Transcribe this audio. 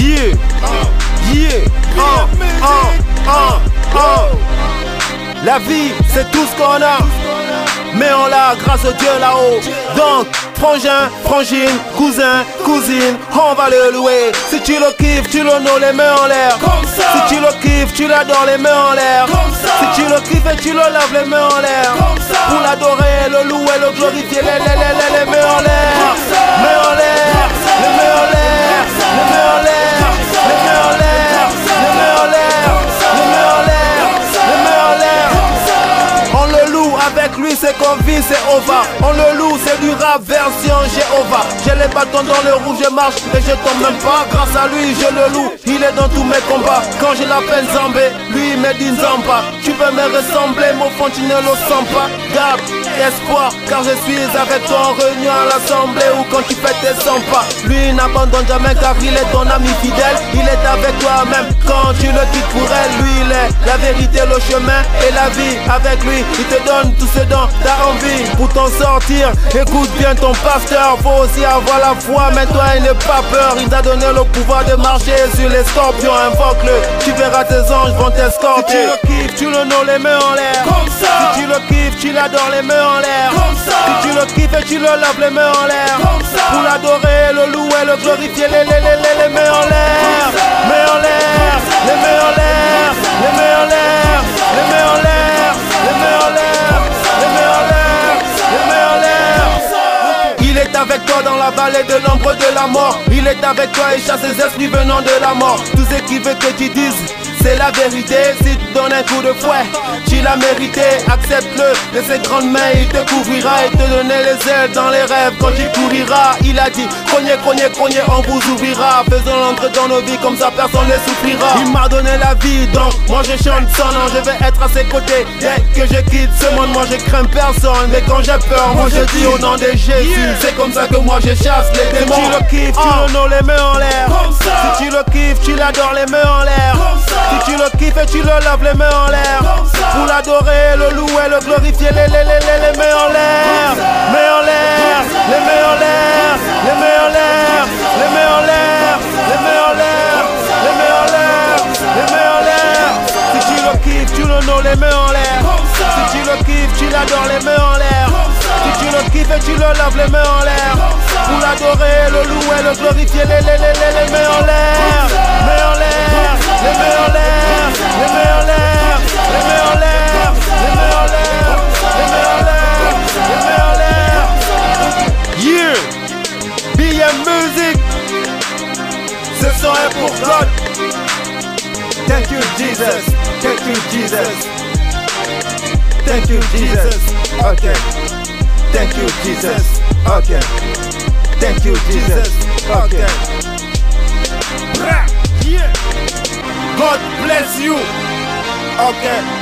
Yeah, yeah. La vie, c'est tout ce qu'on a. Mais on l'a grâce au Dieu là-haut. Donc, frangin, frangine, cousin, cousine, on va le louer. Si tu le kiffes, tu le know, les mains en l'air. Si tu le kiffes, tu l'adores, les mains en l'air. Si tu le kiffes et tu le laves, les mains en l'air. Pour l'adorer, le louer, le glorifier, les, les On le loue, c'est du rap version Jéhovah. J'ai les bâtons dans le rouge, je marche et je tombe même pas. Grâce à lui, je le loue, il est dans tous mes combats. Quand je l'appelle Zambé, lui me dit Zamba. Tu peux me ressembler, mon fond, tu ne espoir, car je suis avec toi en réunion à l'assemblée ou quand tu fais tes 100 pas. Lui n'abandonne jamais car il est ton ami fidèle. Il est avec toi même quand tu le quittes pour elle. Lui il est la vérité, le chemin et la vie. Avec lui, il te donne tout ce dont t'as envie. Pour t'en sortir, écoute bien ton pasteur. Faut aussi avoir la foi, mais toi il n'est pas peur. Il t'a donné le pouvoir de marcher sur les scorpions. Invoque-le, tu verras tes anges vont t'escorter. Si tu le kiffes, tu le know les mains en l'air. Si tu le kiffes, tu l'adores les mains en l'air. Si tu le kiffes et tu le laves les mains en l'air. Pour l'adorer, le louer, le glorifier, les, les, les, les, les mains en l'air. Mains en l'air, les mains en l'air, les mains en l'air, les mains en l'air, les mains en l'air, les mains en l'air, les mains en l'air. Il est avec toi dans la vallée de l'ombre de la mort. Il est avec toi et chasse les esprits venant de la mort. Tout ce qu'il veut que tu dises. C'est la vérité, si tu donnes un coup de fouet, tu l'as mérité, accepte-le, de ses grandes mains, il te couvrira et te donner les ailes dans les rêves quand tu couriras. Il a dit, cognez, cognez, cognez, on vous ouvrira, faisons l'entrée dans nos vies, comme ça personne ne souffrira. Il m'a donné la vie, donc moi je chante son nom, je vais être à ses côtés. Dès que je quitte ce monde, moi je crains personne, mais quand j'ai peur, moi je dis au nom de Jésus, c'est comme ça que moi je chasse les démons. Si tu le kiffes, tu le know, les mains en l'air. Si tu le kiffes, tu l'adores, les mains en l'air. Si tu le kiffes tu le laves les mains en l'air Pour l'adorer, le louer, le glorifier, les, les, les, les, mains en l'air Mains en l'air, les mains en l'air, les mains en l'air, les mains en l'air, les mains en l'air, les mains en l'air, les mains en l'air Si tu le kiffes, tu le know, les mains en l'air Si tu le kiffes, tu l'adores, les mains en l'air Si tu le kiffes et tu le laves les mains en l'air Pour l'adorer, le louer, le glorifier, les, les, les, les mains en l'air Jesus, thank you Jesus, thank you Jesus. Okay, thank you Jesus. Okay, thank you Jesus. Okay. God bless you. Okay.